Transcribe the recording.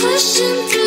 pushing.